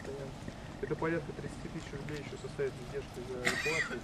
то. Это порядка 30 тысяч рублей еще составит издержки за эвакуацию.